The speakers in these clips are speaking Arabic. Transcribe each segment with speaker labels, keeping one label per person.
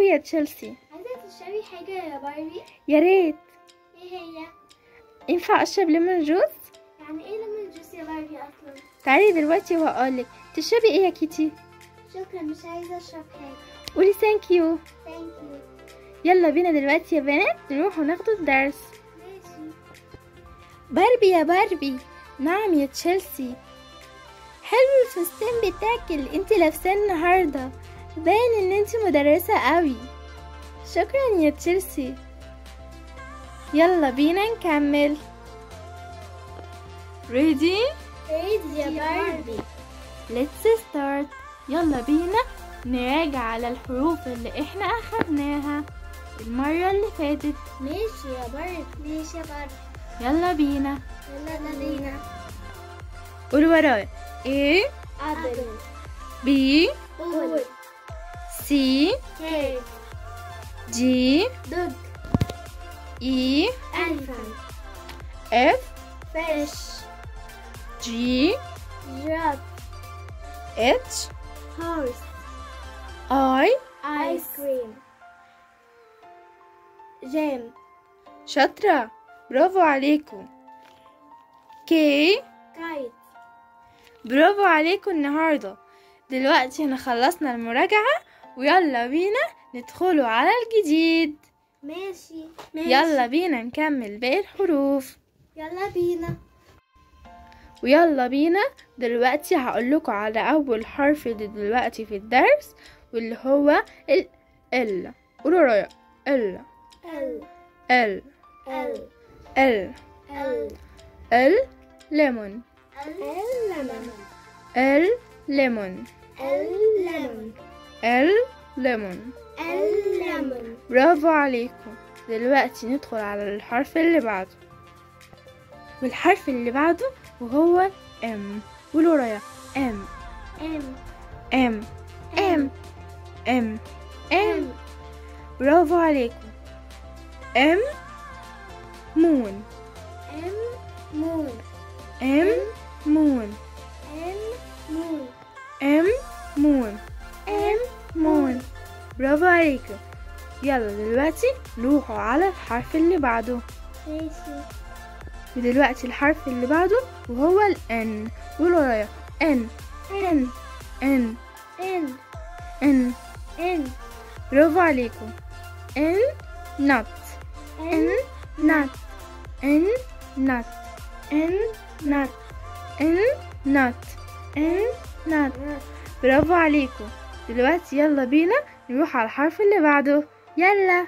Speaker 1: قوي يا تشيلسي.
Speaker 2: عايزة تشربي حاجة يا باربي
Speaker 1: يا ريت.
Speaker 2: إيه هي؟
Speaker 1: ينفع أشرب lemon juice؟
Speaker 2: يعني إيه lemon juice يا باربي أصلا؟
Speaker 1: تعالي دلوقتي وهقولك تشربي إيه يا كيتي؟
Speaker 2: شكرا مش عايزة أشرب حاجة.
Speaker 1: قولي thank you
Speaker 2: thank you
Speaker 1: يلا بينا دلوقتي يا بنات. نروح وناخدوا الدرس.
Speaker 2: ماشي.
Speaker 1: باربي يا باربي. نعم يا تشيلسي. حلو الفستان بتاعك اللي انت لابساه النهارده. باين إن أنت مدرسة قوي. شكرا يا تشيلسي. يلا بينا نكمل. Ready?
Speaker 2: ريد يا باربي
Speaker 1: let's start. يلا بينا نراجع على الحروف اللي إحنا أخدناها المرة اللي فاتت.
Speaker 2: ماشي يا باربي ماشي يا باربي
Speaker 1: يلا بينا.
Speaker 2: يلا بينا.
Speaker 1: قول ورايا A.
Speaker 2: أبل.
Speaker 1: B.
Speaker 2: بود كيف
Speaker 1: G
Speaker 2: دب
Speaker 1: E
Speaker 2: ألفن
Speaker 1: F
Speaker 2: فيش
Speaker 1: G H
Speaker 2: هورس
Speaker 1: I
Speaker 2: آيس كريم جيم
Speaker 1: شاطرة برافو عليكم K
Speaker 2: كايت
Speaker 1: برافو عليكم النهاردة دلوقتي إحنا خلصنا المراجعة ويلا بينا ندخلوا على الجديد.
Speaker 2: ماشي
Speaker 1: يلا بينا نكمل باقي الحروف.
Speaker 2: يلا بينا.
Speaker 1: ويلا بينا دلوقتي هقولكوا على أول حرف اللي دلوقتي في الدرس واللي هو ال ال. قولوا ورايا ال.
Speaker 2: ال.
Speaker 1: ال.
Speaker 2: ال.
Speaker 1: ال.
Speaker 2: ال.
Speaker 1: ال. ليمون.
Speaker 2: الليمون
Speaker 1: ال. ليمون.
Speaker 2: الليمون
Speaker 1: ال ليمون
Speaker 2: الليمون
Speaker 1: برافو عليكم دلوقتي ندخل على الحرف اللي بعده. والحرف اللي بعده وهو M قولوا ورايا
Speaker 2: M
Speaker 1: M M M M
Speaker 2: M
Speaker 1: برافو عليكم M moon برافو عليكم يلا دلوقتي نروحوا على الحرف اللي بعده.
Speaker 2: ماشي.
Speaker 1: ودلوقتي الحرف اللي بعده وهو ال N. قولوا ورايا. N. N. N.
Speaker 2: ان
Speaker 1: N.
Speaker 2: ان
Speaker 1: برافو عليكم. N. Nut. N. Nut. N. Nut. N. Nut. N. Nut. N. Nut. برافو عليكم. دلوقتي يلا بينا نروح على الحرف اللي بعده. يلا.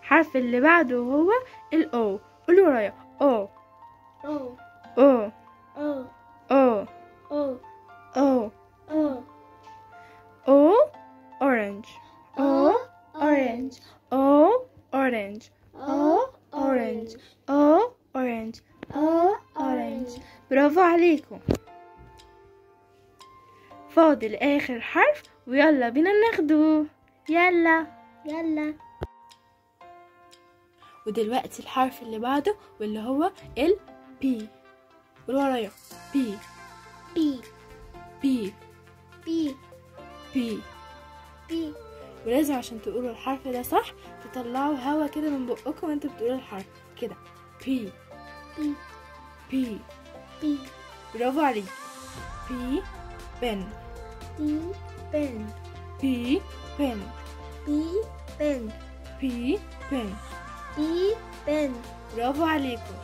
Speaker 1: الحرف اللي بعده هو ال O. قولوا ورايا. O.
Speaker 2: أو
Speaker 1: O.
Speaker 2: أو
Speaker 1: O.
Speaker 2: أو
Speaker 1: O.
Speaker 2: أو
Speaker 1: O. Orange. O. Orange. O. Orange. O. Orange. O. Orange. O. Orange. برافو عليكم. فاضل آخر حرف ويلا بينا ناخده. يلا.
Speaker 2: يلا.
Speaker 1: ودلوقتي الحرف اللي بعده واللي هو ال P. قولوا ورايا. P.
Speaker 2: P
Speaker 1: P.
Speaker 2: P
Speaker 1: P.
Speaker 2: P
Speaker 1: ولازم عشان تقولوا الحرف ده صح تطلعوا هوا كده من بقكم وانتوا بتقولوا الحرف. كده. P.
Speaker 2: P
Speaker 1: P.
Speaker 2: P
Speaker 1: برافو عليك. P pen P pen.
Speaker 2: P pen
Speaker 1: P pen.
Speaker 2: P pen
Speaker 1: برافو عليكم.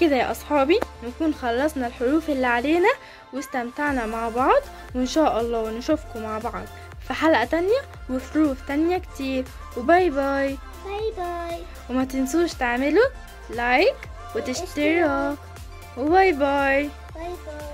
Speaker 1: كده يا أصحابي نكون خلصنا الحروف اللي علينا واستمتعنا مع بعض وإن شاء الله نشوفكم مع بعض في حلقة تانية وحروف تانية كتير. و bye
Speaker 2: bye. bye bye.
Speaker 1: وما تنسوش تعملوا like وتشترك و bye
Speaker 2: bye. bye bye.